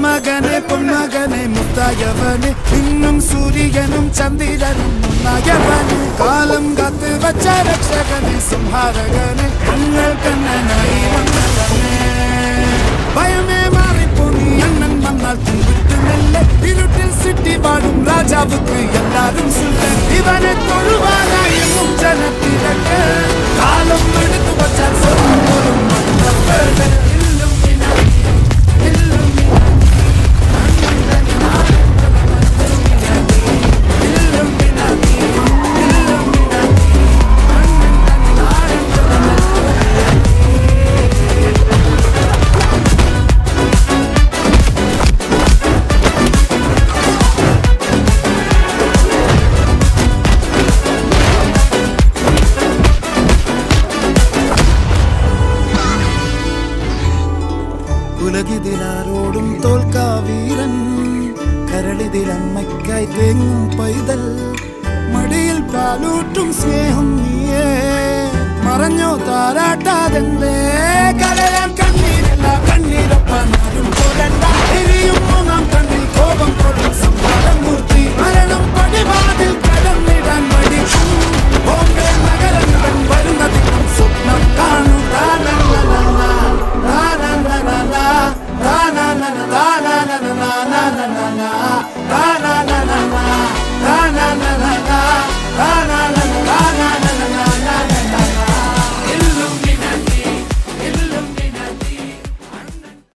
பொன்மகனே பொன்மகனே முத்தாயவனே இன்னும் சூரியனும் சந்திரனும் முன்னாயவனே. காலம் காத்து வச்ச ரட்சகனே சும்ஹாரகனே. ഉലകിതിലാരോടും തോൽക്കാവീരൻ. കരളിതിലമ്മയ്ക്കായി തേങ്ങും പൈതൽ. മടിയിൽ പാലൂട്ടും സ്നേഹം നീയേ. മറഞ്ഞോ താരാട്ടാതെന്തേ. Τα να να να να, να να